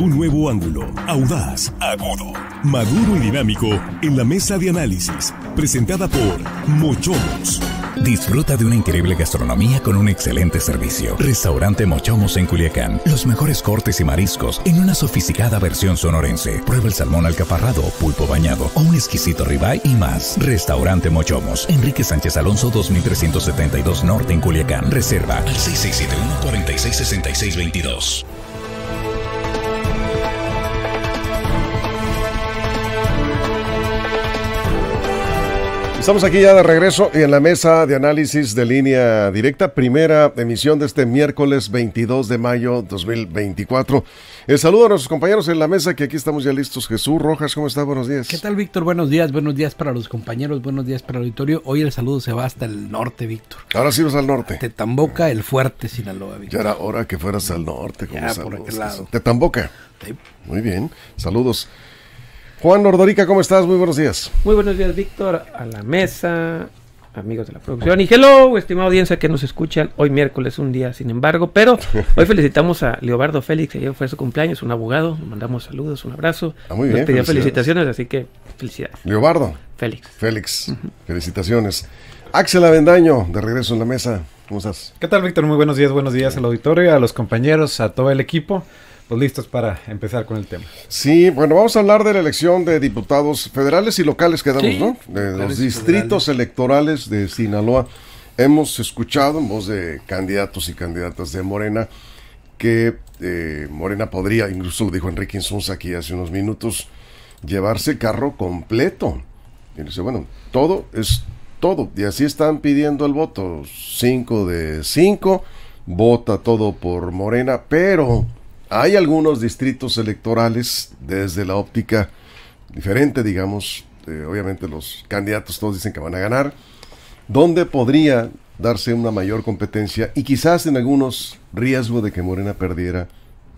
Un nuevo ángulo, audaz, agudo, maduro y dinámico en la mesa de análisis, presentada por Mochomos. Disfruta de una increíble gastronomía con un excelente servicio. Restaurante Mochomos en Culiacán. Los mejores cortes y mariscos en una sofisticada versión sonorense. Prueba el salmón alcaparrado, pulpo bañado o un exquisito ribeye y más. Restaurante Mochomos. Enrique Sánchez Alonso 2372 Norte en Culiacán. Reserva al 6671 466622. Estamos aquí ya de regreso y en la mesa de análisis de línea directa, primera emisión de este miércoles 22 de mayo 2024. El saludo a nuestros compañeros en la mesa que aquí estamos ya listos. Jesús Rojas, ¿cómo está? Buenos días. ¿Qué tal, Víctor? Buenos días, buenos días para los compañeros, buenos días para el auditorio. Hoy el saludo se va hasta el norte, Víctor. Ahora sí vas al norte. Tetamboca, el fuerte Sinaloa, Víctor. Ya era hora que fueras al norte. ¿cómo Ya, por aquel lado. Tetamboca. Sí. Muy bien, saludos. Juan Nordorica, ¿cómo estás? Muy buenos días. Muy buenos días, Víctor, a la mesa, amigos de la producción. Y hello, estimada audiencia que nos escuchan hoy miércoles, un día sin embargo. Pero hoy felicitamos a Leobardo Félix, que ayer fue su cumpleaños, un abogado. Le mandamos saludos, un abrazo. Ah, muy Nos bien, pidió felicidades. felicitaciones, así que felicidades. Leobardo, Félix. Félix, felicitaciones. Axel Avendaño, de regreso en la mesa. ¿Cómo estás? ¿Qué tal, Víctor? Muy buenos días, buenos días al auditorio, a los compañeros, a todo el equipo. Pues listos para empezar con el tema. Sí, bueno, vamos a hablar de la elección de diputados federales y locales que damos, Sí, ¿no? De los federales distritos electorales de Sinaloa. Hemos escuchado en voz de candidatos y candidatas de Morena que eh, Morena podría, incluso lo dijo Enrique Insunza aquí hace unos minutos, llevarse carro completo. Y dice, bueno, todo es todo. Y así están pidiendo el voto. 5 de 5, vota todo por Morena, pero hay algunos distritos electorales desde la óptica diferente, digamos. eh, obviamente los candidatos todos dicen que van a ganar, donde podría darse una mayor competencia y quizás en algunos riesgo de que Morena perdiera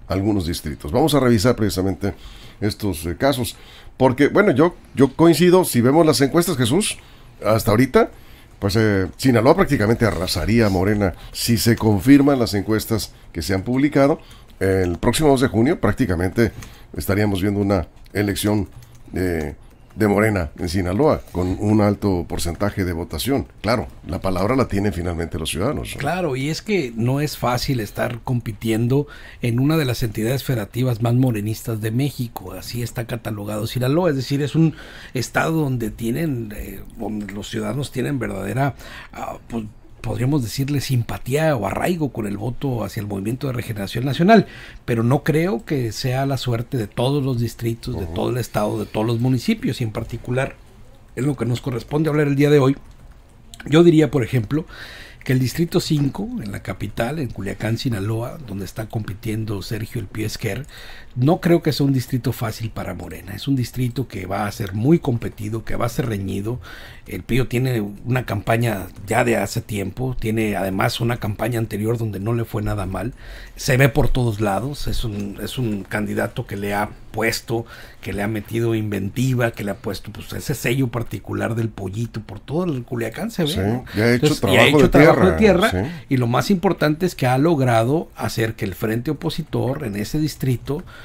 algunos distritos. Vamos a revisar precisamente estos eh, casos, porque bueno, yo, yo coincido, si vemos las encuestas, Jesús, hasta ahorita, pues eh, Sinaloa prácticamente arrasaría a Morena si se confirman las encuestas que se han publicado. El próximo 2 de junio prácticamente estaríamos viendo una elección eh, de Morena en Sinaloa con un alto porcentaje de votación. Claro, la palabra la tienen finalmente los ciudadanos. ¿no? Claro, y es que no es fácil estar compitiendo en una de las entidades federativas más morenistas de México. Así está catalogado Sinaloa. Es decir, es un estado donde tienen, eh, donde los ciudadanos tienen verdadera, ah, pues, podríamos decirle simpatía o arraigo con el voto hacia el movimiento de regeneración nacional, pero no creo que sea la suerte de todos los distritos, de todo el estado, de todos los municipios y en particular es lo que nos corresponde hablar el día de hoy. Yo diría, por ejemplo, que el Distrito 5, en la capital, en Culiacán, Sinaloa, donde está compitiendo Sergio El Piesquer, no creo que sea un distrito fácil para Morena. Es un distrito que va a ser muy competido, que va a ser reñido. El Pío tiene una campaña ya de hace tiempo, tiene además una campaña anterior donde no le fue nada mal. Se ve por todos lados, es un, es un candidato que le ha puesto, que le ha metido inventiva, que le ha puesto pues ese sello particular del pollito por todo el Culiacán se ve. Sí, ¿no? ya ha hecho Entonces, trabajo y ha hecho de trabajo de tierra, tierra sí. y lo más importante es que ha logrado hacer que el frente opositor en ese distrito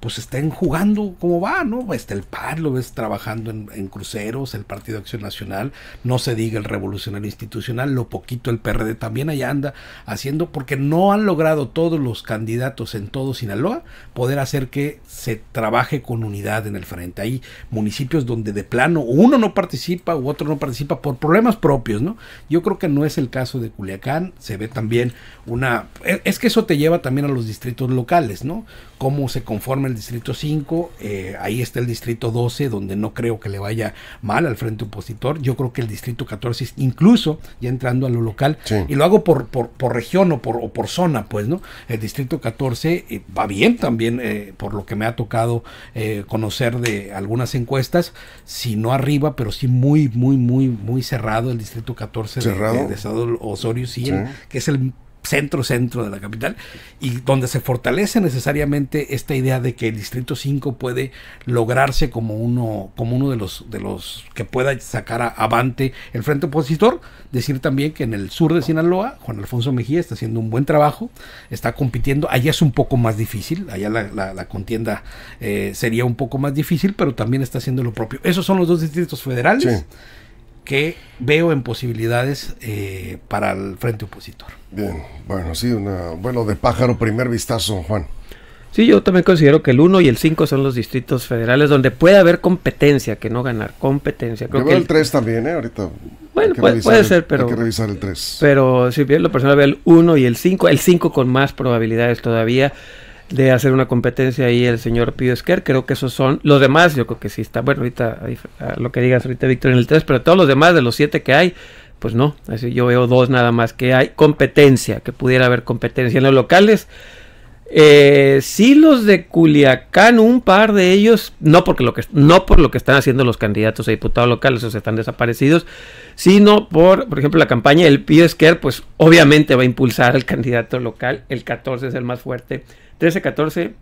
pues estén jugando como va, ¿no? Este, el PAN lo ves trabajando en, en cruceros, el Partido Acción Nacional, no se diga el Revolucionario Institucional, lo poquito el PRD también allá anda haciendo, porque no han logrado todos los candidatos en todo Sinaloa poder hacer que se trabaje con unidad en el frente. Hay municipios donde de plano uno no participa u otro no participa por problemas propios, ¿no? Yo creo que no es el caso de Culiacán, se ve también una... es- Es que eso te lleva también a los distritos locales, ¿no? Cómo se conforma el distrito 5, eh, ahí está el distrito 12, donde no creo que le vaya mal al frente opositor. Yo creo que el distrito 14, es incluso ya entrando a lo local, Sí. y lo hago por, por, por región o por, o por zona, pues, ¿no? El distrito 14 eh, va bien también, eh, por lo que me ha tocado eh, conocer de algunas encuestas, si no arriba, pero sí muy, muy, muy, muy cerrado el distrito 14 de- ¿Cerrado? de, de Estado Osorio, sí, Sí. el- que es el centro, centro de la capital, y donde se fortalece necesariamente esta idea de que el Distrito 5 puede lograrse como uno, como uno de los, de los que pueda sacar a, avante el frente opositor. Decir también que en el sur de Sinaloa, Juan Alfonso Mejía está haciendo un buen trabajo, está compitiendo, allá es un poco más difícil, allá la, la, contienda eh, sería un poco más difícil, pero también está haciendo lo propio. Esos son los dos distritos federales que veo en posibilidades eh, para el frente opositor. Bien, bueno, sí, una, bueno, de pájaro primer vistazo, Juan. Sí, yo también considero que el 1 y el 5 son los distritos federales donde puede haber competencia, que no ganar, competencia. Creo yo veo el 3 también, ¿eh? Ahorita. Bueno, puede, ser, pero. Hay que revisar el 3. Pero si bien lo personal veo el 1 y el 5, el 5 con más probabilidades todavía de hacer una competencia ahí el señor Pío Esquer. Creo que esos son los demás. Yo creo que sí está. Bueno, ahorita lo que digas ahorita, Víctor, en el 3, pero todos los demás de los 7 que hay, pues no. Así yo veo dos nada más que hay competencia, que pudiera haber competencia en los locales. Eh, los de Culiacán, un par de ellos, no porque lo que no por lo que están haciendo los candidatos a diputados locales, esos están desaparecidos, sino por, por ejemplo, la campaña del Pío Esquer, pues obviamente va a impulsar al candidato local, el 14 es el más fuerte 13, 14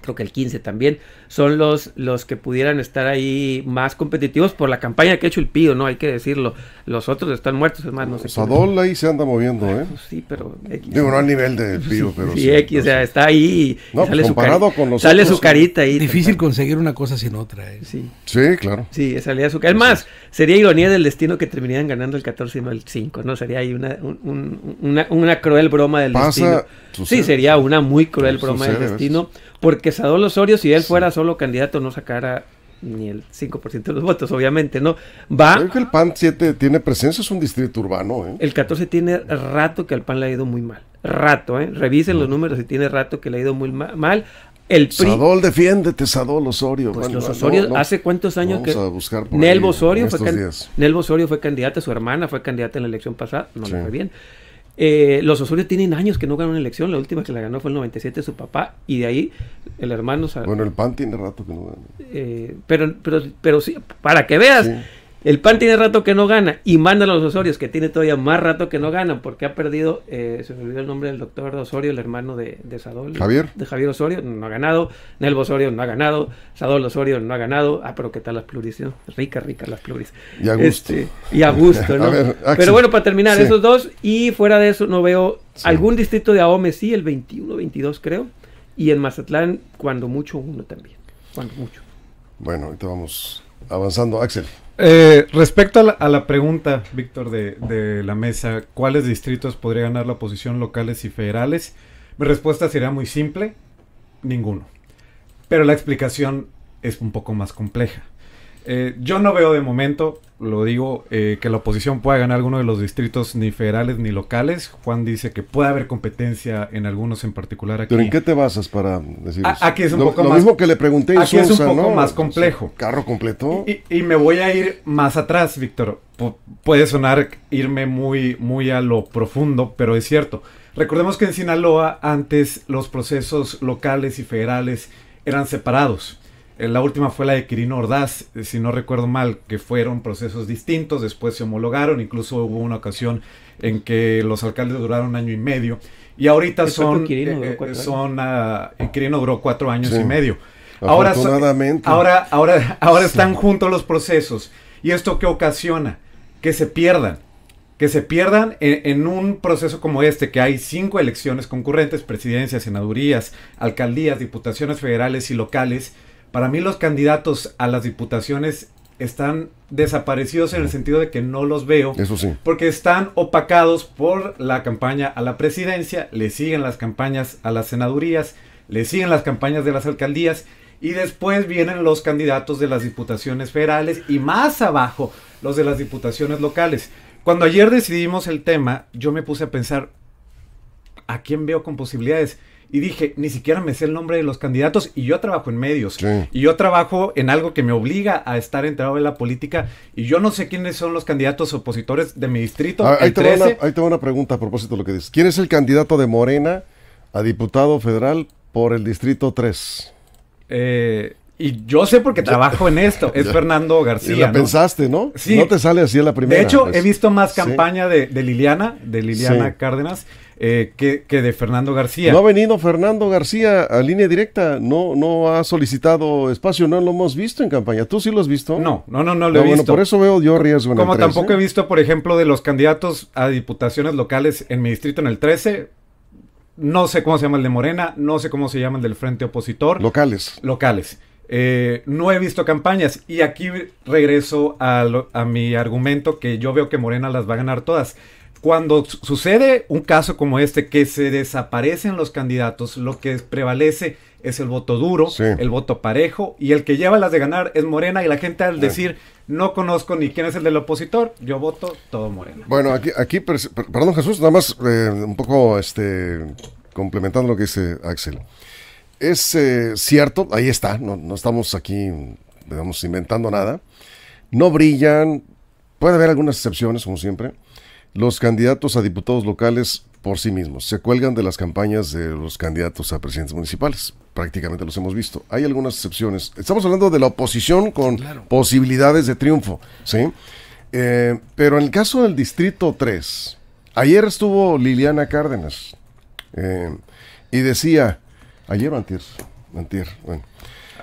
creo que el 15 también, son los, los que pudieran estar ahí más competitivos por la campaña que ha hecho el Pío, ¿no? Hay que decirlo. Los otros están muertos, es más, no sé. Sadol ahí se anda moviendo, ¿eh? Pues sí, pero X. Digo, no al nivel de Pío, pero sí. X, o sea, está ahí y no, sale, su, con los sale su carita ahí. Difícil conseguir una cosa sin otra, ¿eh? Sí. Sí, claro. Sí, salía su Es más, sería ironía del destino que terminaran ganando el 14 y no el 5, ¿no? Sería ahí una, una, una, cruel broma del destino. Sí, sería una muy cruel broma del destino. Porque Sadol Osorio, si él fuera solo candidato, no sacara ni el 5% de los votos, obviamente, ¿no? Va. Creo que el PAN 7 tiene presencia, es un distrito urbano, ¿eh? El 14 tiene rato que al PAN le ha ido muy mal. Rato, ¿eh? Revisen los números y tiene rato que le ha ido muy mal. El PRI, Sadol, defiéndete, Sadol Osorio. Pues los Osorio, ¿hace cuántos años que. Nelvo Osorio, fue Nelvo Osorio fue candidata, su hermana fue candidata en la elección pasada, no le fue bien. Eh, los Osorio tienen años que no ganan una elección. La última que la ganó fue el 97 su papá. Y de ahí el hermano. Bueno, el PAN tiene rato que no gana. Eh, pero, pero, pero sí, para que veas. El PAN tiene rato que no gana y manda a los Osorios, que tiene todavía más rato que no ganan, porque ha perdido, eh, se me olvidó el nombre del doctor Osorio, el hermano de, de Sadol. Javier. De Javier Osorio, no ha ganado. Nelvo Osorio no ha ganado. Sadol Osorio no ha ganado. Ah, pero ¿qué tal las pluris? ¿no? Rica, rica las pluris. Y a gusto. Este, y a gusto, ¿no? pero bueno, para terminar, esos dos. Y fuera de eso, no veo algún distrito de AOME, sí, el 21, 22, creo. Y en Mazatlán, cuando mucho, uno también. Cuando mucho. Bueno, ahorita vamos avanzando. Axel. Eh, respecto a la, pregunta, Víctor, de, la mesa, ¿cuáles distritos podría ganar la oposición locales y federales? Mi respuesta sería muy simple, ninguno. Pero la explicación es un poco más compleja. Eh, yo no veo de momento, lo digo, eh, que la oposición pueda ganar alguno de los distritos ni federales ni locales. Juan dice que puede haber competencia en algunos en particular aquí. ¿Pero en qué te basas para decir eso? Aquí es un lo, poco lo mismo que le pregunté a Aquí es un poco más complejo. ¿Carro completo? Y, me voy a ir más atrás, Víctor. puede sonar irme muy, muy a lo profundo, pero es cierto. Recordemos que en Sinaloa antes los procesos locales y federales eran separados. Eh, la última fue la de Quirino Ordaz, eh, si no recuerdo mal, que fueron procesos distintos, después se homologaron, incluso hubo una ocasión en que los alcaldes duraron un año y medio. Y ahorita son... Quirino, eh, son Quirino duró cuatro años y medio. Ahora, ahora, ahora, ahora están juntos los procesos. ¿Y esto qué ocasiona? Que se pierdan. Que se pierdan en, un proceso como este, que hay cinco elecciones concurrentes, presidencias, senadurías, alcaldías, diputaciones federales y locales, para mí los candidatos a las diputaciones están desaparecidos en el sentido de que no los veo. Eso sí. Porque están opacados por la campaña a la presidencia, le siguen las campañas a las senadurías, le siguen las campañas de las alcaldías y después vienen los candidatos de las diputaciones federales y más abajo los de las diputaciones locales. Cuando ayer decidimos el tema, yo me puse a pensar, ¿a quién veo con posibilidades? Y dije, ni siquiera me sé el nombre de los candidatos y yo trabajo en medios y yo trabajo en algo que me obliga a estar enterado de la política y yo no sé quiénes son los candidatos opositores de mi distrito. Ah, ahí, te una, ahí, una, pregunta a propósito de lo que dices. ¿Quién es el candidato de Morena a diputado federal por el distrito 3? Eh, y yo sé porque trabajo en esto, es Fernando García. Y la pensaste, ¿no? Sí. No te sale así en la primera. De hecho, he visto más campaña de, Liliana, de Liliana Cárdenas. Eh, que, que, de Fernando García. No ha venido Fernando García a línea directa, no, no ha solicitado espacio, no lo hemos visto en campaña. ¿Tú sí lo has visto? No, no, no, no lo he visto. Bueno, por eso veo yo riesgo en Como el 13. tampoco he visto, por ejemplo, de los candidatos a diputaciones locales en mi distrito en el 13, no sé cómo se llama el de Morena, no sé cómo se llama el del Frente Opositor. Locales. Locales. Eh, no he visto campañas y aquí regreso a, lo, a, mi argumento que yo veo que Morena las va a ganar todas. Cuando sucede un caso como este, que se desaparecen los candidatos, lo que prevalece es el voto duro, sí. el voto parejo, y el que lleva las de ganar es Morena, y la gente al decir, no conozco ni quién es el del opositor, yo voto todo Morena. Bueno, aquí, aquí perdón Jesús, nada más eh, un poco este, complementando lo que dice Axel. Es eh, cierto, ahí está, no, no estamos aquí, digamos, inventando nada. No brillan, puede haber algunas excepciones, como siempre. Los candidatos a diputados locales por sí mismos se cuelgan de las campañas de los candidatos a presidentes municipales. Prácticamente los hemos visto. Hay algunas excepciones. Estamos hablando de la oposición con claro. posibilidades de triunfo, ¿sí? Eh, pero en el caso del Distrito 3, ayer estuvo Liliana Cárdenas eh, y decía, ayer o antier, antier, bueno.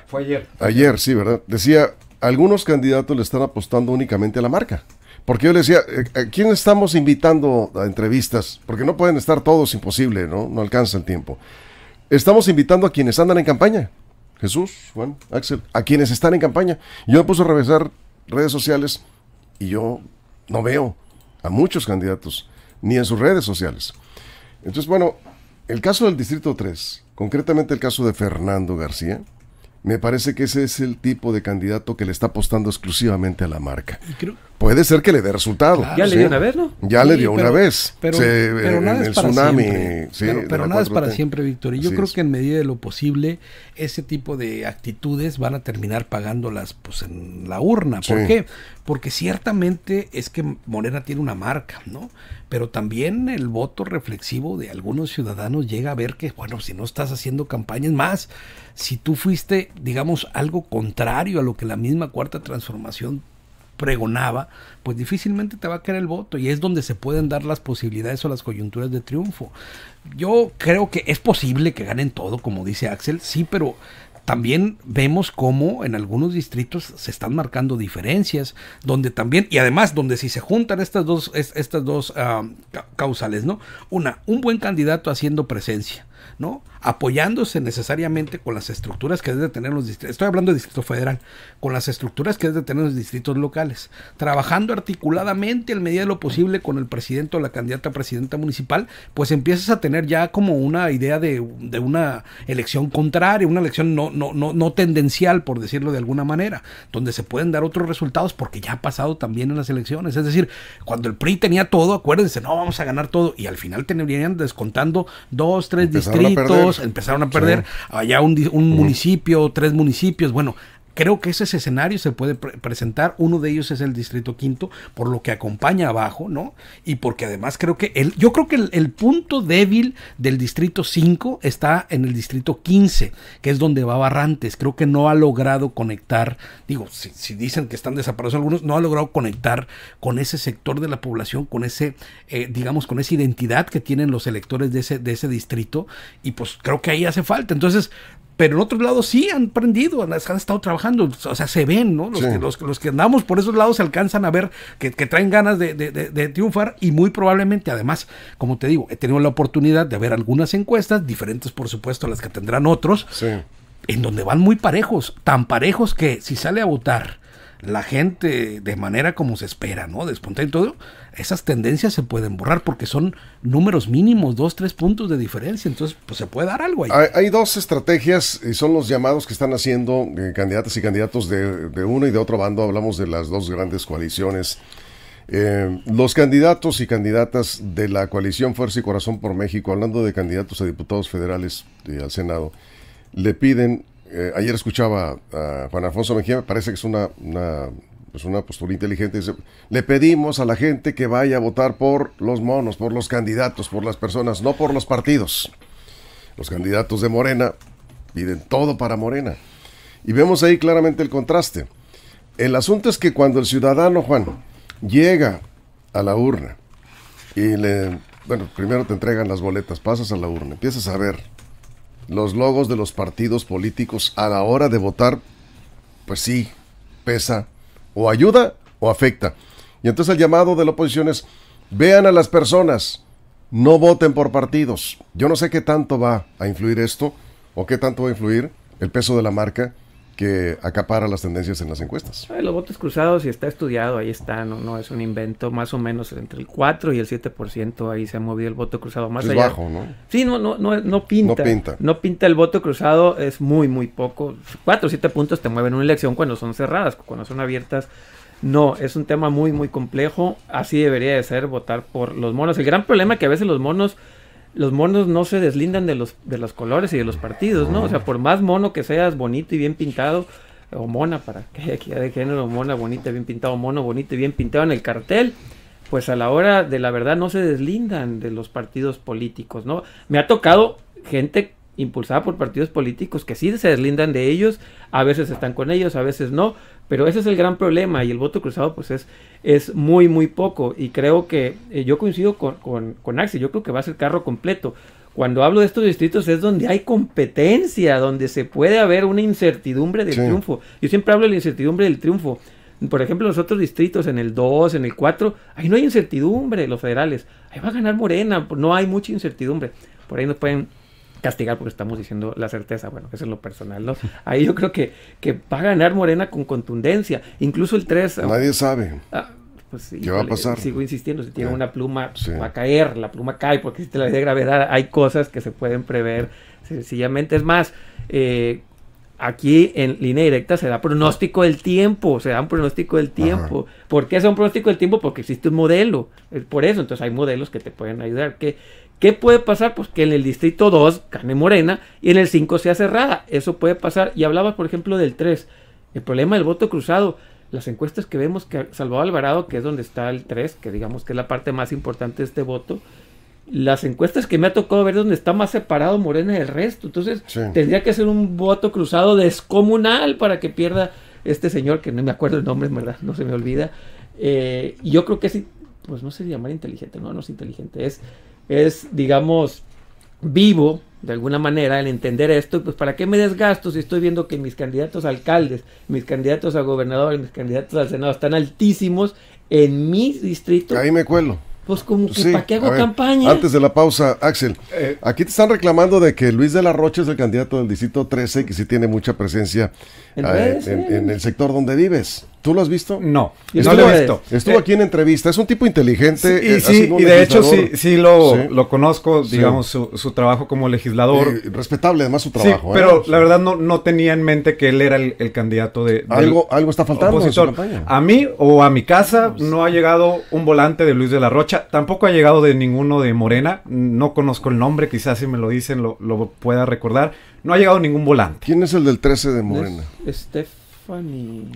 Fue ayer. Ayer, sí, ¿verdad? Decía, algunos candidatos le están apostando únicamente a la marca. Porque yo le decía, ¿a quién estamos invitando a entrevistas? Porque no pueden estar todos, imposible, ¿no? No alcanza el tiempo. Estamos invitando a quienes andan en campaña. Jesús, Juan, Axel, a quienes están en campaña. Yo me puse a revisar redes sociales y yo no veo a muchos candidatos, ni en sus redes sociales. Entonces, bueno, el caso del Distrito 3, concretamente el caso de Fernando García, me parece que ese es el tipo de candidato que le está apostando exclusivamente a la marca. Creo... Puede ser que le dé resultado. Claro, ya ¿sí? le dio una vez, ¿no? Ya sí, le dio pero, una vez. Pero, Se, pero en nada el es para tsunami. siempre. Sí, pero pero nada es para 4T. siempre, Víctor. Y yo Así creo es. que en medida de lo posible, ese tipo de actitudes van a terminar pagándolas pues, en la urna. ¿Por Sí. qué? Porque ciertamente es que Morena tiene una marca, ¿no? Pero también el voto reflexivo de algunos ciudadanos llega a ver que, bueno, si no estás haciendo campañas más, si tú fuiste, digamos, algo contrario a lo que la misma cuarta transformación pregonaba, pues difícilmente te va a caer el voto y es donde se pueden dar las posibilidades o las coyunturas de triunfo. Yo creo que es posible que ganen todo, como dice Axel, sí, pero también vemos cómo en algunos distritos se están marcando diferencias, donde también, y además donde si se juntan estas dos, es- estas dos ah, ca- causales, ¿no? Una, un buen candidato haciendo presencia, ¿no? Apoyándose necesariamente con las estructuras que debe tener los distritos, estoy hablando de distrito federal, con las estructuras que debe tener los distritos locales, trabajando articuladamente en medida de lo posible con el presidente o la candidata a presidenta municipal, pues empiezas a tener ya como una idea de, de una elección contraria, una elección no, no, no, no tendencial, por decirlo de alguna manera, donde se pueden dar otros resultados porque ya ha pasado también en las elecciones. Es decir, cuando el PRI tenía todo, acuérdense, no, vamos a ganar todo, y al final tenían descontando dos, tres Empezaron a distritos, empezaron a perder, allá un, un municipio, tres municipios, bueno. Creo que ese escenario se puede pre- presentar. Uno de ellos es el Distrito Quinto, por lo que acompaña abajo, ¿no? Y porque además creo que el, yo creo que el, el punto débil del Distrito 5 está en el Distrito 15, que es donde va Barrantes. Creo que no ha logrado conectar, digo, si, si dicen que están desaparecidos algunos, no ha logrado conectar con ese sector de la población, con ese, eh, digamos, con esa identidad que tienen los electores de ese, de ese distrito. Y pues creo que ahí hace falta. Entonces, pero en otros lados sí han prendido, han, han estado trabajando, o sea, se ven, ¿no? Los, Sí. que, los, los que andamos por esos lados se alcanzan a ver que, que traen ganas de, de- de- de triunfar y muy probablemente, además, como te digo, he tenido la oportunidad de ver algunas encuestas, diferentes por supuesto a las que tendrán otros, Sí. en donde van muy parejos, tan parejos que si sale a votar la gente de manera como se espera, ¿no? De espontáneo y todo, esas tendencias se pueden borrar porque son números mínimos, dos, tres puntos de diferencia, entonces pues se puede dar algo ahí. Hay, dos estrategias y son los llamados que están haciendo eh, candidatas y candidatos de, de uno y de otro bando. Hablamos de las dos grandes coaliciones. Eh, los candidatos y candidatas de la coalición Fuerza y Corazón por México, hablando de candidatos a diputados federales y al Senado, le piden, eh, ayer escuchaba a Juan Alfonso Mejía, me parece que es una, una, pues una postura inteligente, dice, le pedimos a la gente que vaya a votar por los monos, por los candidatos, por las personas, no por los partidos. Los candidatos de Morena piden todo para Morena. Y vemos ahí claramente el contraste. El asunto es que cuando el ciudadano, Juan, llega a la urna y le bueno, primero te entregan las boletas, pasas a la urna, empiezas a ver los logos de los partidos políticos a la hora de votar, pues sí, pesa, o ayuda o afecta. Y entonces el llamado de la oposición es, vean a las personas, no voten por partidos. Yo no sé qué tanto va a influir esto, o qué tanto va a influir el peso de la marca que acapara las tendencias en las encuestas. los votos cruzados, si está estudiado, ahí está, no, no es un invento, más o menos entre el 4 y el 7%, ahí se ha movido el voto cruzado más es allá. bajo, ¿no? Sí, no, no, no, no pinta. No pinta. No pinta el voto cruzado, es muy, muy poco. 4 o 7 puntos te mueven una elección cuando son cerradas, cuando son abiertas. No, es un tema muy, muy complejo. Así debería de ser votar por los monos. El gran problema es que a veces los monos los monos no se deslindan de los, de los colores y de los partidos, ¿no? O sea, por más mono que seas, bonito y bien pintado, o mona, para que aquí de género, mona, bonita, bien pintado, mono, bonito y bien pintado en el cartel, pues a la hora de la verdad no se deslindan de los partidos políticos, ¿no? Me ha tocado gente impulsada por partidos políticos que sí se deslindan de ellos, a veces están con ellos, a veces no, pero ese es el gran problema y el voto cruzado pues es, es muy muy poco y creo que eh, yo coincido con, con, con Axel, yo creo que va a ser carro completo. Cuando hablo de estos distritos es donde hay competencia, donde se puede haber una incertidumbre del triunfo. Yo siempre hablo de la incertidumbre del triunfo. Por ejemplo, los otros distritos, en el 2, en el 4, ahí no hay incertidumbre, los federales. Ahí va a ganar Morena, no hay mucha incertidumbre. Por ahí nos pueden castigar porque estamos diciendo la certeza, bueno, eso es lo personal, ¿no? Ahí yo creo que, que va a ganar Morena con contundencia, incluso el 3... Nadie sabe. Ah, pues, ¿Qué va a pasar? Sigo insistiendo, si tiene una pluma va a caer, la pluma cae porque existe la ley de gravedad, hay cosas que se pueden prever sencillamente. Es más, eh, aquí en línea directa se da pronóstico del tiempo, se da un pronóstico del tiempo. ¿Por qué da un pronóstico del tiempo? Porque existe un modelo, es por eso, entonces hay modelos que te pueden ayudar. ¿Qué, ¿Qué puede pasar? Pues que en el distrito 2 carne morena y en el 5 sea cerrada. Eso puede pasar. Y hablaba, por ejemplo, del 3. El problema del voto cruzado. Las encuestas que vemos que Salvador Alvarado, que es donde está el 3, que digamos que es la parte más importante de este voto, las encuestas que me ha tocado ver donde está más separado Morena del resto. Entonces, tendría que ser un voto cruzado descomunal para que pierda este señor, que no me acuerdo el nombre, verdad, no se me olvida. Eh, yo creo que sí, pues no se llamar inteligente, no, no es inteligente, es es, digamos, vivo de alguna manera el entender esto, pues para qué me desgasto si estoy viendo que mis candidatos a alcaldes, mis candidatos a gobernadores, mis candidatos al senado están altísimos en mi distrito. Ahí me cuelo. Pues como que para qué hago campaña. Antes de la pausa, Axel, eh, aquí te están reclamando de que Luis de la Rocha es el candidato del distrito 13 y que sí tiene mucha presencia en eh, el sector donde vives. ¿Tú lo has visto? No, no lo he visto. Estuvo eh, aquí en entrevista. Es un tipo inteligente. y, sí, y de hecho sí, sí lo, lo conozco, digamos, su, su, trabajo como legislador. Eh, respetable además su trabajo. pero la verdad no, no tenía en mente que él era el, candidato de... Algo, algo está faltando A mí o a mi casa pues no ha llegado un volante de Luis de la Rocha. Tampoco ha llegado de ninguno de Morena. No conozco el nombre, quizás si me lo dicen lo, lo pueda recordar. No ha llegado ningún volante. ¿Quién es el del 13 de Morena? Steph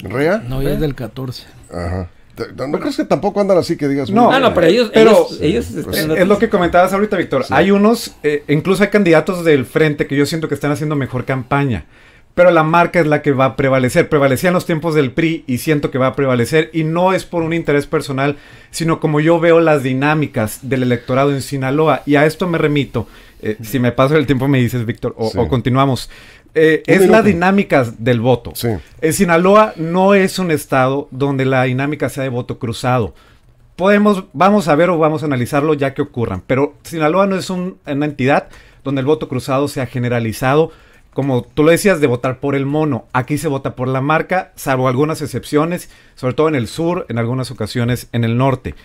¿Rea? No, ya es del 14. Ajá. ¿No, crees que tampoco andan así que digas? No, no, pero ellos, pero ellos, pues, es, lo que comentabas ahorita, Víctor. Hay unos, eh, incluso hay candidatos del frente que yo siento que están haciendo mejor campaña. Pero la marca es la que va a prevalecer. Prevalecía en los tiempos del PRI y siento que va a prevalecer. Y no es por un interés personal, sino como yo veo las dinámicas del electorado en Sinaloa. Y a esto me remito. Eh, si me paso el tiempo me dices, Víctor, o continuamos. Eh, es la dinámica del voto. En Sinaloa no es un estado donde la dinámica sea de voto cruzado. Podemos, vamos a ver o vamos a analizarlo ya que ocurran, pero Sinaloa no es una entidad donde el voto cruzado sea generalizado, como tú lo decías, de votar por el mono. Aquí se vota por la marca, salvo algunas excepciones, sobre todo en el sur, en algunas ocasiones en el norte.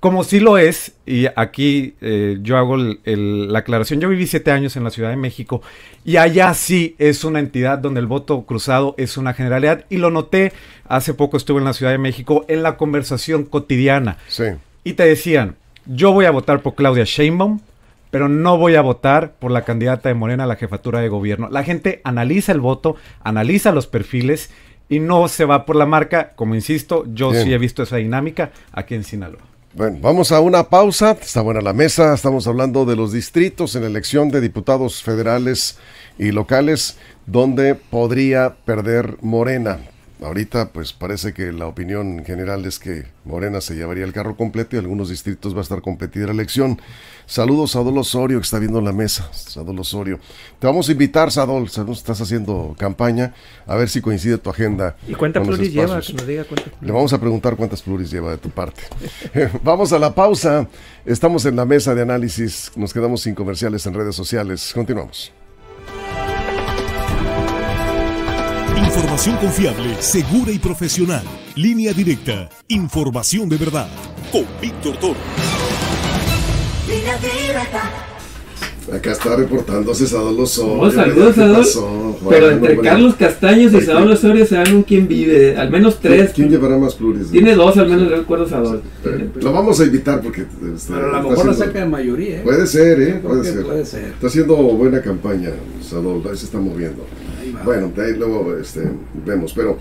Como sí lo es, y aquí eh, yo hago la aclaración, yo viví siete años en la Ciudad de México y allá sí es una entidad donde el voto cruzado es una generalidad y lo noté, hace poco estuve en la Ciudad de México en la conversación cotidiana sí. y te decían, yo voy a votar por Claudia Sheinbaum, pero no voy a votar por la candidata de Morena a la jefatura de gobierno. La gente analiza el voto, analiza los perfiles y no se va por la marca, como insisto, yo sí he visto esa dinámica aquí en Sinaloa. Bueno, vamos a una pausa. Está buena la mesa. Estamos hablando de los distritos en elección de diputados federales y locales donde podría perder Morena. Ahorita pues parece que la opinión general es que Morena se llevaría el carro completo y algunos distritos va a estar competida la elección. Saludos a Adol Osorio que está viendo la mesa. Sadol Osorio. Te vamos a invitar, Sadol, estás haciendo campaña, a ver si coincide tu agenda. ¿Y cuántas pluris lleva? Que nos diga Le vamos a preguntar cuántas pluris lleva de tu parte. vamos a la pausa. Estamos en la mesa de análisis. Nos quedamos sin comerciales en redes sociales. Continuamos. Información confiable, segura y profesional. Línea directa. Información de verdad. Con Víctor Toro. Acá está reportándose Sadol Osorio. Oh, saludos, Sadol. Pero entre Carlos Castaños y Sadol Osorio se dan un quien vive. Al menos tres. ¿Quién llevará más pluris? Tiene dos, al menos recuerdo Sadol. Lo vamos a invitar porque. Este, Pero a lo mejor lo saca de mayoría. ¿eh? Puede ser, ¿eh? Puede ser. puede ser. Está haciendo buena campaña, Sadol. Ahí se está moviendo. Bueno, de ahí luego este, vemos. Pero,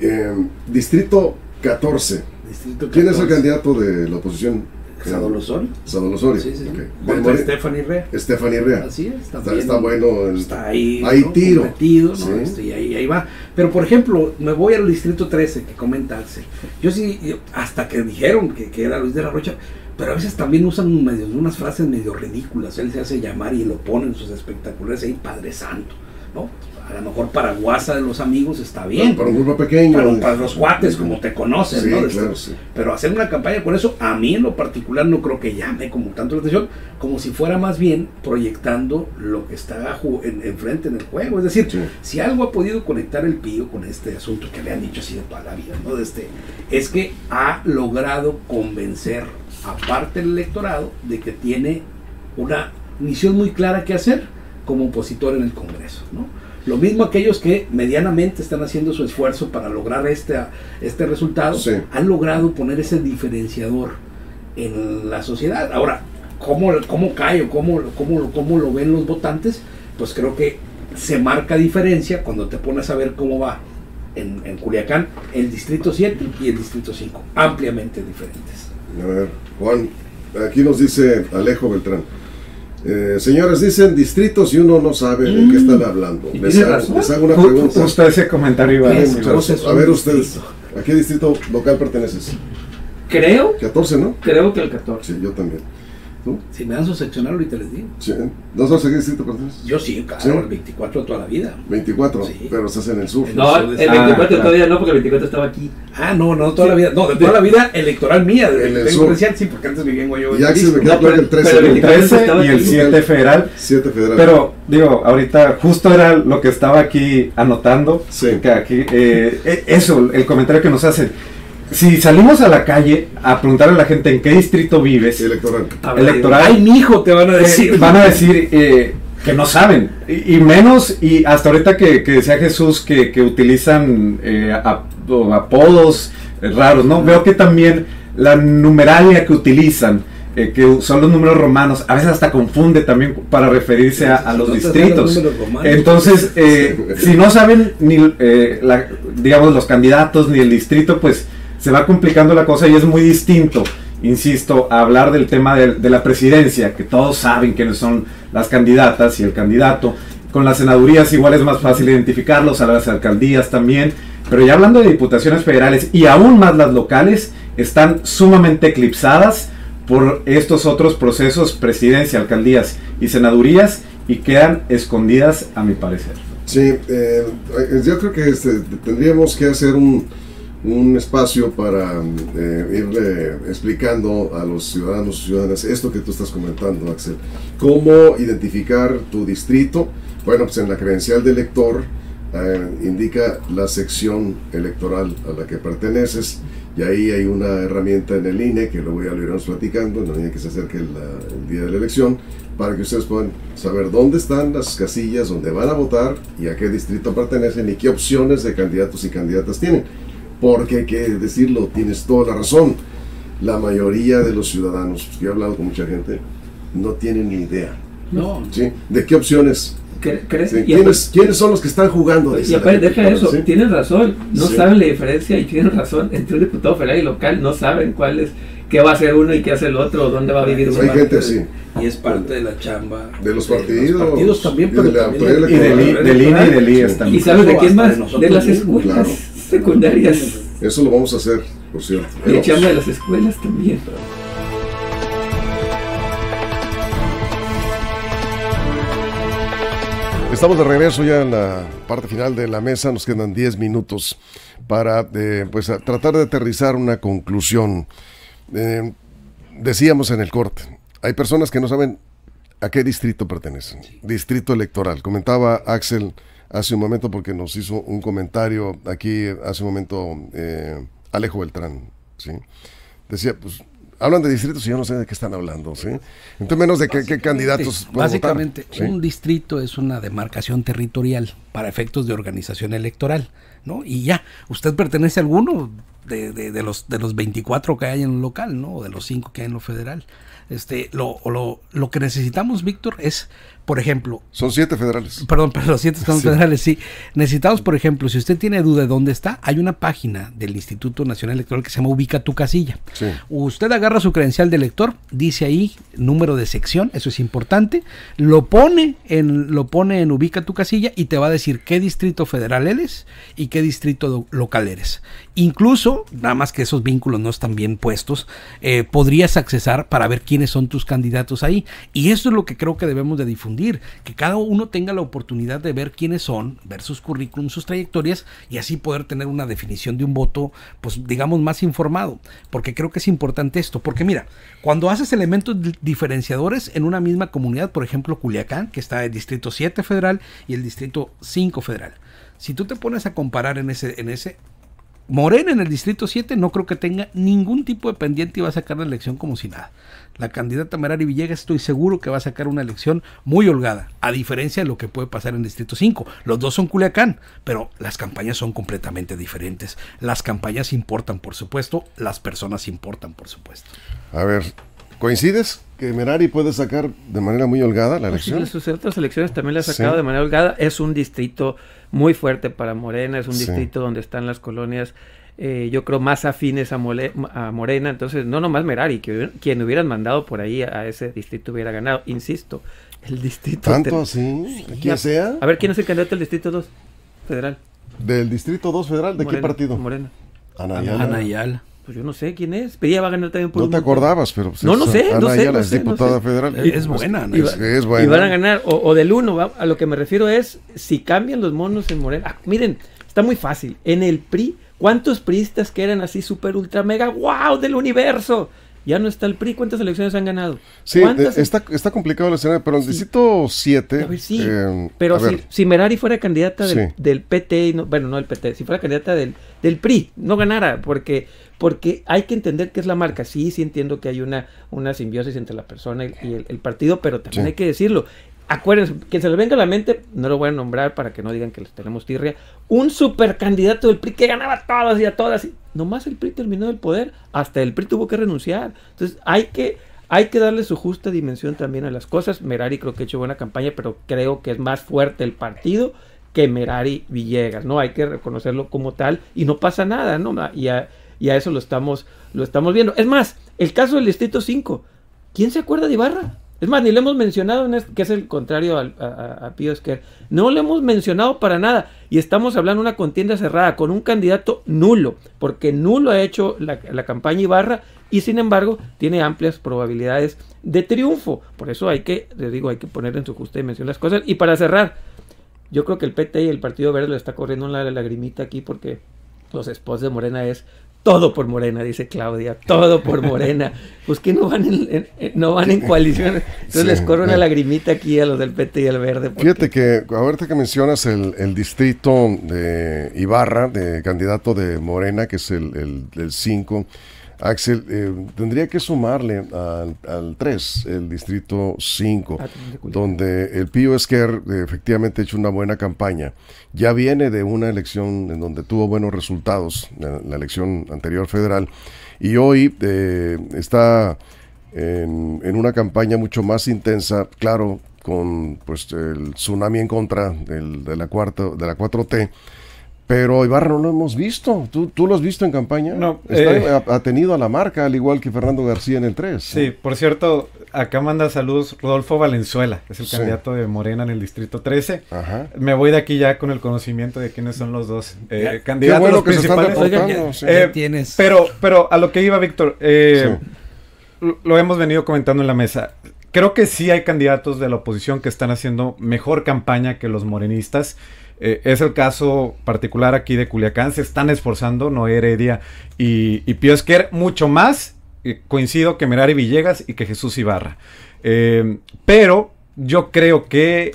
eh, Distrito 14. Distrito 14. ¿Quién es el candidato de la oposición? Sadol Osorio. Sadol Osorio. Sí, sí. Okay. Stephanie Rea. Stephanie Rea. Así es. Está, está, bueno. está ahí. Ahí tiro. ¿no? Este, y ahí, ahí, va. Pero por ejemplo, me voy al distrito 13 que comenta Axel. Yo sí, hasta que dijeron que, que era Luis de la Rocha, pero a veces también usan medio, unas frases medio ridículas. Él se hace llamar y lo pone en sus espectaculares ahí, Padre Santo. ¿no? A lo mejor para guasa de los amigos está bien. para un grupo pequeño. Para, los guates, como te conocen, ¿no? Pero hacer una campaña con eso, a mí en lo particular no creo que llame como tanto la atención, como si fuera más bien proyectando lo que está enfrente en, en, el juego. Es decir, si algo ha podido conectar el pío con este asunto que le han dicho así de toda la vida, ¿no? De este, es que ha logrado convencer a parte del electorado de que tiene una misión muy clara que hacer como opositor en el Congreso, ¿no? Lo mismo aquellos que medianamente están haciendo su esfuerzo para lograr este, este resultado, han logrado poner ese diferenciador en la sociedad. Ahora, ¿cómo, cómo cae o cómo, cómo, cómo lo ven los votantes? Pues creo que se marca diferencia cuando te pones a ver cómo va en, en Culiacán el Distrito 7 y el Distrito 5, ampliamente diferentes. A ver, Juan, aquí nos dice Alejo Beltrán. Eh, señores, dicen distritos y uno no sabe de qué están mm. hablando. Les, hago, una pregunta. Justo ese comentario iba a decir. A ver ustedes, ¿a qué distrito local perteneces? Creo. 14, ¿no? Creo que el 14. Sí, yo también. Si me dan su seccional, ahorita les digo. Sí. ¿No sabes a qué distrito perteneces? Yo sí, claro, el 24 toda la vida. 24, sí. pero estás en el sur. No, el 24 todavía no, porque el 24 estaba aquí. Ah, no, no, toda la vida. No, de toda la vida electoral mía. En el sur. sí, porque antes vivía en Guayo. Y Axel me queda claro el 13. el 13 y el 7 federal. 7 federal. Pero, digo, ahorita justo era lo que estaba aquí anotando. Sí. Que aquí, eh, eh eso, el comentario que nos hacen si salimos a la calle a preguntar a la gente en qué distrito vives, electoral, electoral ay, mijo, te van a decir, eh, van a decir eh, que no saben. Y, menos y hasta ahorita que, decía Jesús que, utilizan eh, apodos raros, no veo que también la numeralia que utilizan que son los números romanos, a veces hasta confunde también para referirse a, los distritos. Entonces, si no saben ni, digamos, los candidatos ni el distrito, pues se va complicando la cosa y es muy distinto, insisto, a hablar del tema de, la presidencia, que todos saben quiénes son las candidatas y el candidato. Con las senadurías igual es más fácil identificarlos, a las alcaldías también, pero ya hablando de diputaciones federales y aún más las locales, están sumamente eclipsadas por estos otros procesos, presidencia, alcaldías y senadurías, y quedan escondidas a mi parecer. Sí, eh, yo creo que este, tendríamos que hacer un, un espacio para eh, irle explicando a los ciudadanos y ciudadanas esto que tú estás comentando, Axel. Cómo identificar tu distrito. Bueno, pues en la credencial de elector eh, indica la sección electoral a la que perteneces y ahí hay una herramienta en el INE que luego ya lo iremos platicando en la medida que se acerque el, día de la elección para que ustedes puedan saber dónde están las casillas donde van a votar y a qué distrito pertenecen y qué opciones de candidatos y candidatas tienen porque hay que decirlo, tienes toda la razón. La mayoría de los ciudadanos, pues, que he hablado con mucha gente, no tienen ni idea. No. ¿sí? ¿De qué opciones? ¿Crees? ¿Quiénes, son los que están jugando? Y aparte, deja eso, tienes razón, no saben la diferencia y tienen razón entre un diputado federal y local, no saben cuál es, qué va a hacer uno y qué hace el otro, dónde va a vivir uno. Hay gente así. Y es parte de la chamba. De los partidos. De partidos también, pero y también del INE y del IES también. ¿Y sabes de quién más? De las escuelas. Secundarias. Eso lo vamos a hacer, por cierto. Y chamba de las escuelas también. Estamos de regreso ya en la parte final de la mesa, nos quedan 10 minutos para eh, pues, tratar de aterrizar una conclusión. Eh, decíamos en el corte, hay personas que no saben a qué distrito pertenecen, distrito electoral. Comentaba Axel hace un momento porque nos hizo un comentario aquí hace un momento eh, Alejo Beltrán, ¿sí? Decía, pues hablan de distritos y yo no sé de qué están hablando, ¿sí? Entonces menos de qué, qué candidatos Básicamente, votar, ¿sí? un distrito es una demarcación territorial para efectos de organización electoral, ¿no? Y ya, usted pertenece a alguno de, de- de los de los 24 que hay en lo local, ¿no? O de los 5 que hay en lo federal. Este, lo, lo, lo que necesitamos, Víctor, es, por ejemplo, Son siete federales. Perdón, pero los siete estados Sí. federales, sí. Necesitamos, por ejemplo, si usted tiene duda de dónde está, hay una página del Instituto Nacional Electoral que se llama Ubica tu casilla. Sí. Usted agarra su credencial de elector, dice ahí número de sección, eso es importante, lo pone en lo pone en Ubica tu casilla y te va a decir qué distrito federal eres y qué distrito local eres. Incluso, nada más que esos vínculos no están bien puestos, eh, podrías accesar para ver quiénes son tus candidatos ahí. Y eso es lo que creo que debemos de difundir, que cada uno tenga la oportunidad de ver quiénes son, ver sus currículums, sus trayectorias y así poder tener una definición de un voto, pues digamos, más informado. Porque creo que es importante esto. Porque mira, cuando haces elementos di- diferenciadores en una misma comunidad, por ejemplo, Culiacán, que está el distrito 7 federal y el distrito 5 federal. Si tú te pones a comparar en ese, en ese, Morena en el distrito 7 no creo que tenga ningún tipo de pendiente y va a sacar la elección como si nada. La candidata Merari Villegas estoy seguro que va a sacar una elección muy holgada, a diferencia de lo que puede pasar en distrito 5. Los dos son Culiacán, pero las campañas son completamente diferentes. Las campañas importan, por supuesto, las personas importan, por supuesto. A ver, ¿coincides que Merari puede sacar de manera muy holgada la Pues sí, elección? en sus otras elecciones también le ha sacado Sí. de manera holgada. Es un distrito muy fuerte para Morena, es un Sí. distrito donde están las colonias, eh, yo creo, más afines a, Mole- a Morena. Entonces, no nomás Merari, que hubiera- quien hubieran mandado por ahí a, a ese distrito hubiera ganado. Insisto, el distrito... ¿Tanto ter- así? Sí, ¿Quién sea? A ver, ¿quién es el candidato del distrito 2 federal? ¿Del distrito 2 federal? ¿De Morena, qué partido? Morena. Ana Ayala. Ana Ayala. Pues yo no sé quién es, pero ella va a ganar también por No un te acordabas, pero... pues No, no es sé, Ana no sé, Ayala no es sé, no diputada sé. federal. Es- es buena, Y, Es, es y buena. van a ganar, o, o del 1, a lo que me refiero es, si cambian los monos en Morena, ah, miren, está muy fácil, en el PRI, ¿cuántos priistas que eran así super ultra mega, wow, del universo? Ya no está el PRI, ¿cuántas elecciones han ganado? Sí, está, está complicado el escenario, pero en el distrito 7... A ver, sí, eh, pero si, si Merari fuera candidata del, Sí. del PT, no- bueno, no del PT, si fuera candidata del, del PRI, no ganara, porque, porque hay que entender que es la marca. Sí, sí entiendo que hay una, una simbiosis entre la persona y, y el, el partido, pero también Sí. hay que decirlo. Acuérdense, quien se les venga a la mente, no lo voy a nombrar para que no digan que les tenemos tirria, un super candidato del PRI que ganaba a todas y a todas. Y nomás el PRI terminó del poder, hasta el PRI tuvo que renunciar. Entonces hay que, hay que darle su justa dimensión también a las cosas. Merari creo que ha hecho buena campaña, pero creo que es más fuerte el partido que Merari Villegas, ¿no? Hay que reconocerlo como tal y no pasa nada, ¿no? Y a, y a eso lo estamos, lo estamos viendo. Es más, el caso del Distrito 5, ¿quién se acuerda de Ibarra? Es más, ni le hemos mencionado, en este- que es el contrario a, Pío Esquer. No le hemos mencionado para nada. Y estamos hablando de una contienda cerrada con un candidato nulo, porque nulo ha hecho la, la campaña Ibarra y sin embargo tiene amplias probabilidades de triunfo. Por eso hay que, les digo, hay que poner en su justa dimensión las cosas. Y para cerrar, yo creo que el PT y el Partido Verde le está corriendo una lagrimita aquí porque los esposos de Morena es todo por Morena, dice Claudia, todo por Morena. Pues que no van en, no van en coalición. Entonces Sí, les corre una eh. lagrimita aquí a los del PT y al Verde. porque- Fíjate que ahorita que mencionas el, el distrito de Ibarra, de candidato de Morena, que es el 5, Axel, eh, tendría que sumarle al 3, el distrito 5, Ah, donde el Pío Esquer eh, efectivamente ha hecho una buena campaña. Ya viene de una elección en donde tuvo buenos resultados, la, la elección anterior federal, y hoy eh, está en, en una campaña mucho más intensa, claro, con pues el tsunami en contra del- de la cuarta, de la 4T, Pero Ibarra no lo hemos visto. ¿Tú, tú lo has visto en campaña? No, Está- eh, ha, ha tenido a la marca, al igual que Fernando García en el 3. Sí, por cierto, acá manda saludos Rodolfo Valenzuela, es el Sí. candidato de Morena en el Distrito 13. Ajá. Me voy de aquí ya con el conocimiento de quiénes son los dos eh, Ya. Qué candidatos bueno los que se están principales. sí. Eh, tienes. Pero, pero a lo que iba, Víctor, eh, Sí. lo hemos venido comentando en la mesa. Creo que sí hay candidatos de la oposición que están haciendo mejor campaña que los morenistas. Eh, es el caso particular aquí de Culiacán. Se están esforzando Noé Heredia y, y Pío Esquer mucho más. eh, coincido que Merari Villegas y que Jesús Ibarra. Eh, pero yo creo que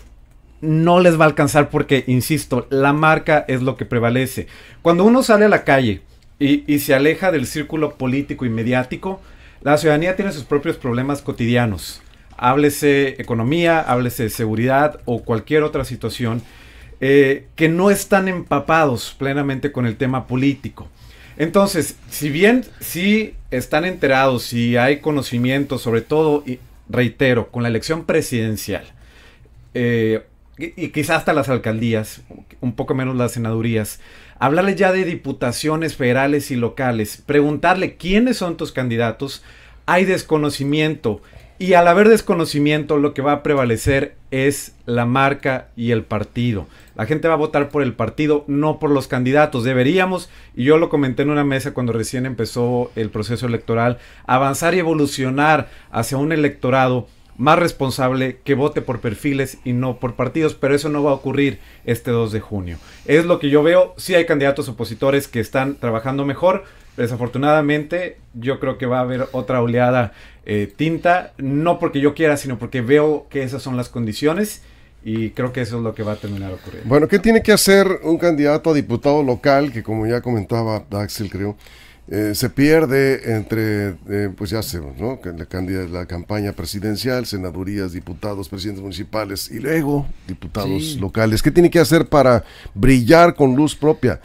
no les va a alcanzar porque, insisto, la marca es lo que prevalece. Cuando uno sale a la calle y, y se aleja del círculo político y mediático, la ciudadanía tiene sus propios problemas cotidianos. Háblese economía, háblese seguridad o cualquier otra situación eh, que no están empapados plenamente con el tema político. Entonces, si bien sí están enterados, si hay conocimiento, sobre todo, reitero, con la elección presidencial, eh, y, y quizás hasta las alcaldías, un poco menos las senadurías, hablarle ya de diputaciones federales y locales, preguntarle quiénes son tus candidatos, hay desconocimiento. Y al haber desconocimiento, lo que va a prevalecer es la marca y el partido. La gente va a votar por el partido, no por los candidatos. Deberíamos, y yo lo comenté en una mesa cuando recién empezó el proceso electoral, avanzar y evolucionar hacia un electorado más responsable que vote por perfiles y no por partidos, pero eso no va a ocurrir este 2 de junio. Es lo que yo veo, sí hay candidatos opositores que están trabajando mejor, desafortunadamente yo creo que va a haber otra oleada eh, tinta, no porque yo quiera, sino porque veo que esas son las condiciones y creo que eso es lo que va a terminar ocurriendo. Bueno, ¿qué tiene que hacer un candidato a diputado local que, como ya comentaba Axel, creo, eh, se pierde entre, eh, pues ya sabemos, ¿no? La, campaña presidencial, senadurías, diputados, presidentes municipales y luego diputados Sí. locales. ¿Qué tiene que hacer para brillar con luz propia?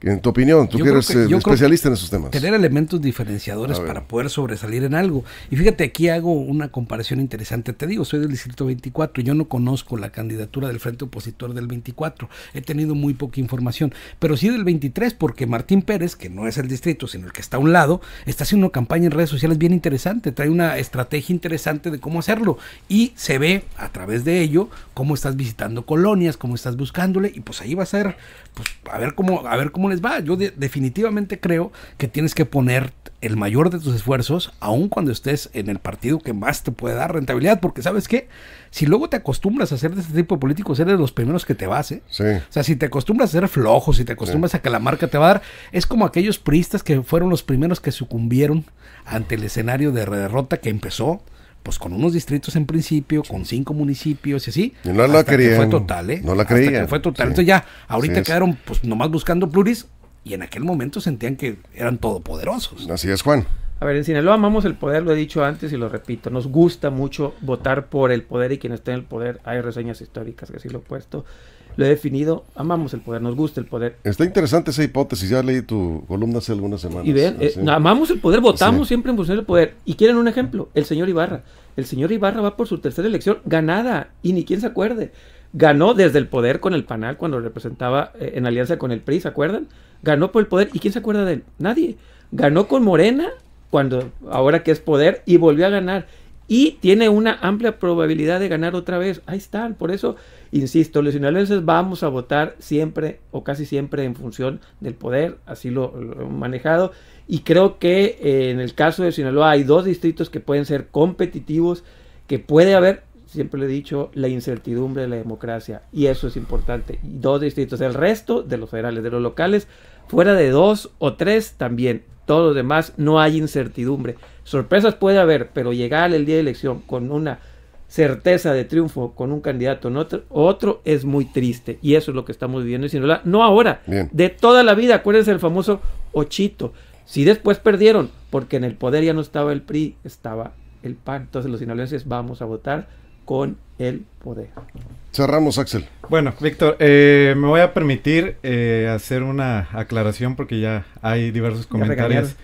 En tu opinión, tú Yo que eres que- eh, especialista en esos temas. tener elementos diferenciadores para poder sobresalir en algo. Y fíjate, aquí hago una comparación interesante. Te digo, soy del distrito 24 y yo no conozco la candidatura del frente opositor del 24. He tenido muy poca información, pero sí del 23 porque Martín Pérez, que no es el distrito, sino el que está a un lado, está haciendo una campaña en redes sociales bien interesante. Trae una estrategia interesante de cómo hacerlo y se ve a través de ello cómo estás visitando colonias, cómo estás buscándole y pues ahí va a ser pues a ver cómo a ver cómo les va. Yo de- definitivamente creo que tienes que poner el mayor de tus esfuerzos, aun cuando estés en el partido que más te puede dar rentabilidad, porque sabes qué, si luego te acostumbras a hacer de este tipo de políticos, eres de los primeros que te vas, ¿eh? Sí. O sea, si te acostumbras a ser flojo, si te acostumbras a que la marca te va a dar, es como aquellos priistas que fueron los primeros que sucumbieron ante el escenario de derrota que empezó, pues con unos distritos en principio, con cinco municipios y así. Y no la querían, fue total, ¿eh? no la Hasta creían, que fue total. sí. Entonces ya, ahorita Así quedaron pues nomás buscando pluris y en aquel momento sentían que eran todopoderosos. Así es, Juan. A ver, en Sinaloa amamos el poder, lo he dicho antes y lo repito. Nos gusta mucho votar por el poder y quien esté en el poder. Hay reseñas históricas que así lo he puesto. Lo he definido. Amamos el poder, nos gusta el poder. Está interesante esa hipótesis. Ya leí tu columna hace algunas semanas. Y ven, eh, amamos el poder, votamos Sí. siempre en función del poder. Y quieren un ejemplo, el señor Ibarra. El señor Ibarra va por su tercera elección ganada y ni quien se acuerde. Ganó desde el poder con el PANAL cuando representaba eh, en alianza con el PRI, ¿se acuerdan? Ganó por el poder y quién se acuerda de él? Nadie. Ganó con Morena cuando ahora que es poder y volvió a ganar. Y tiene una amplia probabilidad de ganar otra vez. Ahí están. Por eso, insisto, los sinaloenses vamos a votar siempre o casi siempre en función del poder. Así lo, lo manejado. Y creo que eh, en el caso de Sinaloa hay dos distritos que pueden ser competitivos, que puede haber, siempre le he dicho, la incertidumbre de la democracia. Y eso es importante. Dos distritos. El resto de los federales, de los locales, fuera de dos o tres también. Todos los demás no hay incertidumbre. Sorpresas puede haber, pero llegar el día de elección con una certeza de triunfo con un candidato en otro, otro es muy triste. Y eso es lo que estamos viviendo en Sinaloa. No ahora, Bien. de toda la vida. Acuérdense del famoso Ochito. Si después perdieron, porque en el poder ya no estaba el PRI, estaba el PAN. Entonces los sinaloenses vamos a votar con el poder. Cerramos, Axel. Bueno, Víctor, eh, me voy a permitir eh, hacer una aclaración porque ya hay diversos comentarios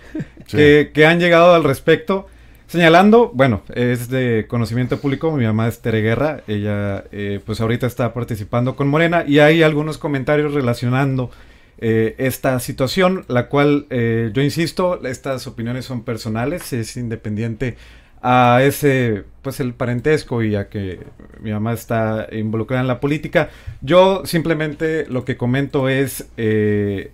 Sí. que, que han llegado al respecto. Señalando, bueno, es de conocimiento público, mi mamá es Tere Guerra, ella eh, pues ahorita está participando con Morena y hay algunos comentarios relacionando eh, esta situación, la cual eh, yo insisto, estas opiniones son personales, es independiente a ese, pues el parentesco y a que mi mamá está involucrada en la política. Yo simplemente lo que comento es eh,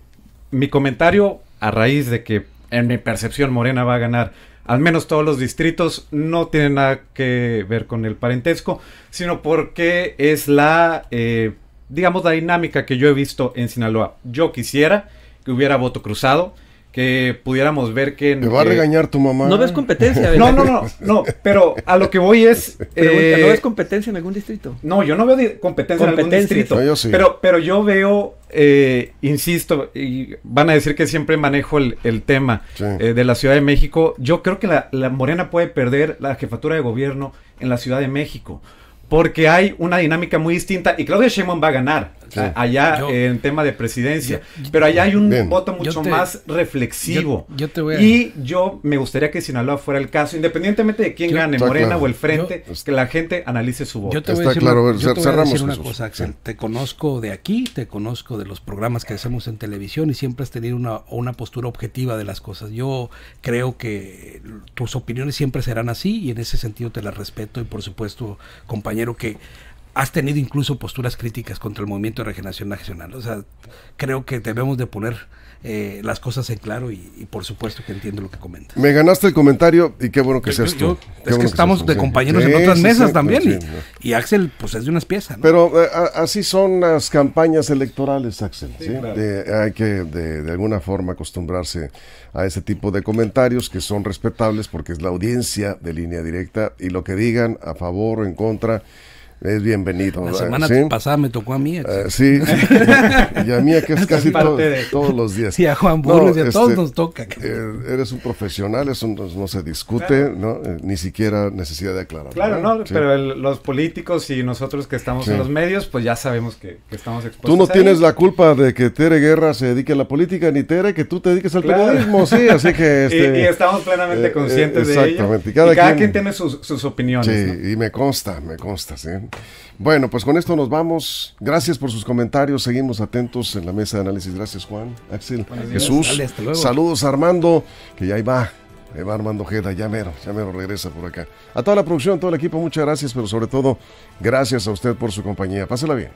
mi comentario a raíz de que en mi percepción Morena va a ganar al menos todos los distritos, no tiene nada que ver con el parentesco, sino porque es la, eh, digamos, la dinámica que yo he visto en Sinaloa. Yo quisiera que hubiera voto cruzado, que pudiéramos ver que... Me va a regañar tu mamá. No ves competencia. No, no, no, no, pero a lo que voy es... Pregunta, eh, ¿No ves competencia en algún distrito? no, yo no veo competencia, en algún distrito. No, yo sí. Pero, pero yo veo, eh, insisto, y van a decir que siempre manejo el, el tema Sí. eh, de la Ciudad de México. Yo creo que la, la Morena puede perder la jefatura de gobierno en la Ciudad de México. Porque hay una dinámica muy distinta y Claudia Sheinbaum va a ganar Sí. allá Yo- en tema de presidencia. Yo- pero allá hay un Bien. voto mucho te- más reflexivo. yo- yo te voy a- Y yo me gustaría que Sinaloa fuera el caso, independientemente de quién Yo- gane, Morena claro. o el Frente, Yo- que la gente analice su voto. Yo te voy Está a decir claro, yo te voy a cerramos, decir una Jesús. cosa, Axel. Sí. Te conozco de aquí, te conozco de los programas que hacemos en televisión y siempre has tenido una, una postura objetiva de las cosas. Yo creo que tus opiniones siempre serán así y en ese sentido te las respeto y por supuesto, compañero, que has tenido incluso posturas críticas contra el movimiento de regeneración nacional. O sea, creo que debemos de poner eh, las cosas en claro y, y por supuesto que entiendo lo que comentas. Me ganaste el comentario y qué bueno que Yo- seas yo- tú. es que estamos de compañeros Sí, en otras sí, mesas sí, también y, no. y Axel pues es de unas piezas. ¿no? Pero eh, a- así son las campañas electorales, Axel. ¿sí? claro. De- hay que de, de alguna forma acostumbrarse a ese tipo de comentarios que son respetables porque es la audiencia de línea directa y lo que digan a favor o en contra es bienvenido. La semana ¿Sí? pasada me tocó a mí. Eh, sí, y a mí que es casi parte to- de- todos los días. Sí, a Juan No, Burgos y a todos este, nos toca. eh, eres un profesional, eso no, no se discute, ¿no? Eh, ni siquiera necesidad de aclarar. Claro, no, Sí. pero el- los políticos y nosotros que estamos Sí. en los medios, pues ya sabemos que, que estamos expuestos. Tú no ahí. tienes la culpa de que Tere Guerra se dedique a la política, ni Tere que tú te dediques al Claro. periodismo, sí, así que... Y- Este, y, estamos plenamente eh, conscientes eh, de ello. exactamente. Y Cada cada, quien- quien, tiene sus, sus opiniones. Sí, ¿no? y me consta, me consta, sí. Bueno, pues con esto nos vamos. Gracias por sus comentarios. Seguimos atentos en la mesa de análisis. Gracias, Juan, Axel, Buenos días. Jesús. Dale. Saludos, Armando, que ya ahí va. Ahí va Armando Ojeda, ya mero, ya mero regresa por acá. A toda la producción, a todo el equipo, muchas gracias, pero sobre todo, gracias a usted por su compañía. Pásela bien.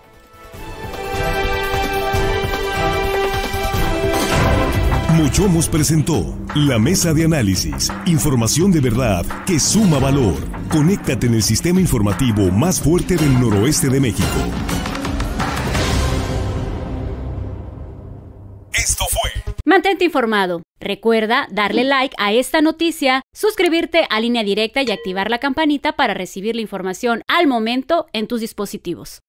Mochomos presentó la mesa de análisis. Información de verdad que suma valor. Conéctate en el sistema informativo más fuerte del noroeste de México. Esto fue Mantente informado. Recuerda darle like a esta noticia, suscribirte a Línea Directa y activar la campanita para recibir la información al momento en tus dispositivos.